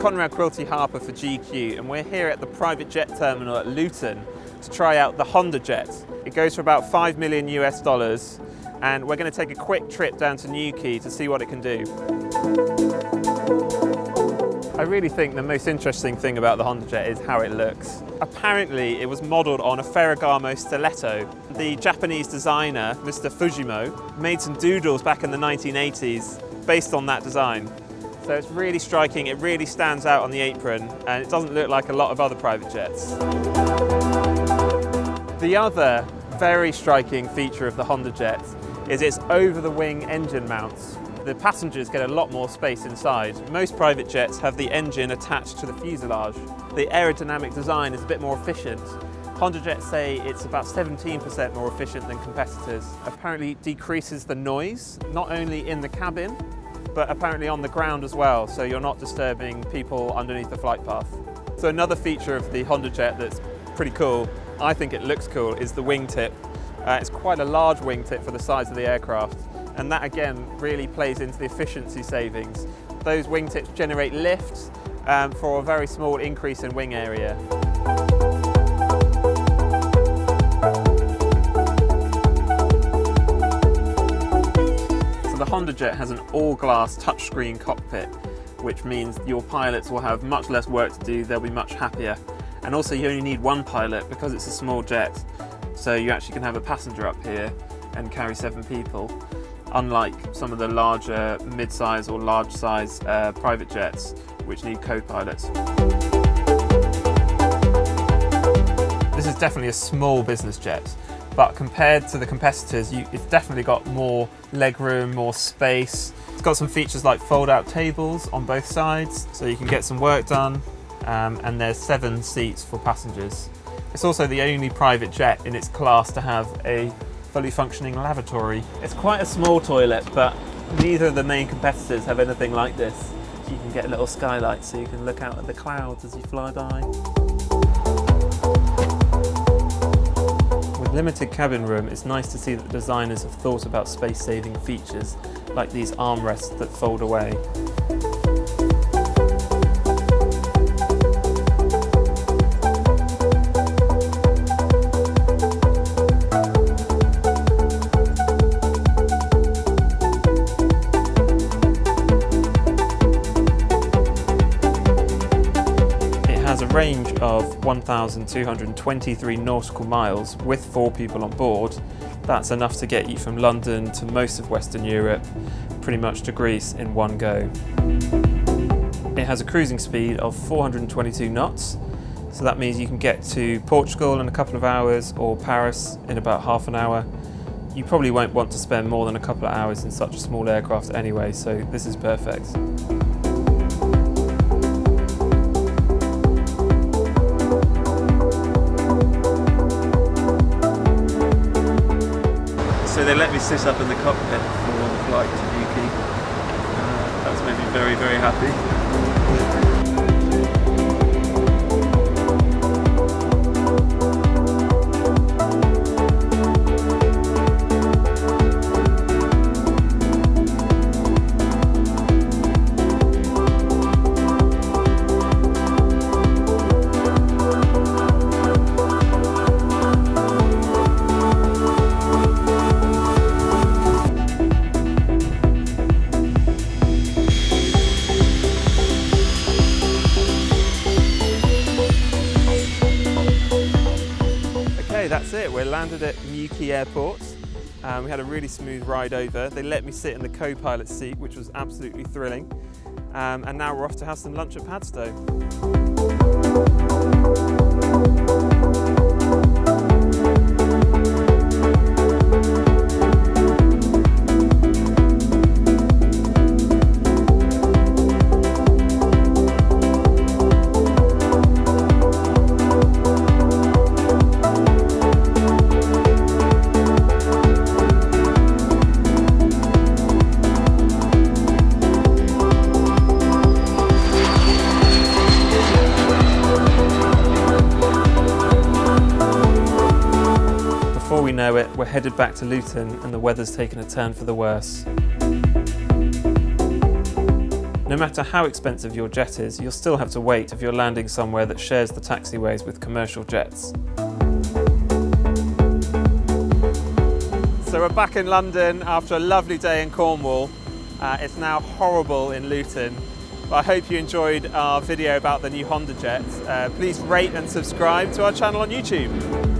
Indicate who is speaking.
Speaker 1: Conrad Quilty Harper for GQ and we're here at the private jet terminal at Luton to try out the Honda Jet. It goes for about 5 million US dollars and we're going to take a quick trip down to Newquay to see what it can do. I really think the most interesting thing about the Honda Jet is how it looks. Apparently it was modelled on a Ferragamo stiletto. The Japanese designer, Mr. Fujino, made some doodles back in the 1980s based on that design. So it's really striking, it really stands out on the apron and it doesn't look like a lot of other private jets. The other very striking feature of the Honda Jet is its over-the-wing engine mounts. The passengers get a lot more space inside. Most private jets have the engine attached to the fuselage. The aerodynamic design is a bit more efficient. Honda Jets say it's about 17% more efficient than competitors. Apparently decreases the noise, not only in the cabin, but apparently on the ground as well, so you're not disturbing people underneath the flight path. So another feature of the Honda Jet that's pretty cool, I think it looks cool, is the wingtip. Uh, it's quite a large wingtip for the size of the aircraft, and that again really plays into the efficiency savings. Those wingtips generate lift um, for a very small increase in wing area. Honda Jet has an all-glass touchscreen cockpit, which means your pilots will have much less work to do, they'll be much happier. And also you only need one pilot because it's a small jet, so you actually can have a passenger up here and carry seven people, unlike some of the larger mid-size or large-size uh, private jets, which need co-pilots. This is definitely a small business jet but compared to the competitors, you, it's definitely got more legroom, more space. It's got some features like fold-out tables on both sides, so you can get some work done, um, and there's seven seats for passengers. It's also the only private jet in its class to have a fully functioning lavatory. It's quite a small toilet, but neither of the main competitors have anything like this. You can get a little skylights so you can look out at the clouds as you fly by. Limited cabin room, it's nice to see that designers have thought about space-saving features like these armrests that fold away. Of 1,223 nautical miles with four people on board, that's enough to get you from London to most of Western Europe, pretty much to Greece in one go. It has a cruising speed of 422 knots, so that means you can get to Portugal in a couple of hours or Paris in about half an hour. You probably won't want to spend more than a couple of hours in such a small aircraft anyway, so this is perfect. They let me sit up in the cockpit for the flight to Newquay. Uh, that's made me very, very happy. That's it. We're landed at Newquay Airport. Um, we had a really smooth ride over. They let me sit in the co-pilot seat, which was absolutely thrilling. Um, and now we're off to have some lunch at Padstow. It, we're headed back to Luton and the weather's taken a turn for the worse. No matter how expensive your jet is, you'll still have to wait if you're landing somewhere that shares the taxiways with commercial jets. So we're back in London after a lovely day in Cornwall. Uh, it's now horrible in Luton. But I hope you enjoyed our video about the new Honda Jet. Uh, please rate and subscribe to our channel on YouTube.